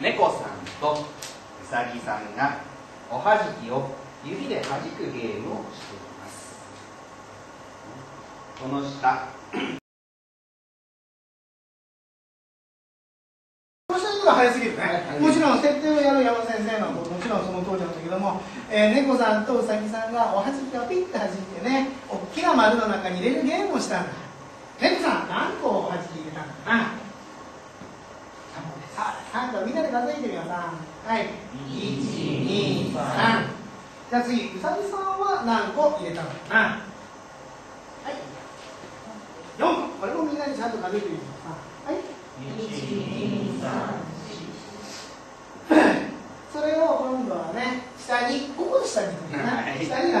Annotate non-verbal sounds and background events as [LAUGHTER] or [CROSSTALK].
猫さんとうさぎさんがおはじきを指ではじくゲームをしています。この下。早すぎるね、はいもちろん設定をやる山先生のもちろんその通りなんだけども、えー猫さんとうさぎさんがおはじきをピッてはじいてね大きな丸の中に入れるゲームをしたんだ。猫さん何個おはじじゃあみんなで数えてみようさはい。123じゃあ次うさぎさんは何個入れたのかな？はい。4個。これもみんなでちゃんと数えてみようさはい。123 [COUGHS] それを今度はね下にこ個下に、ね、下に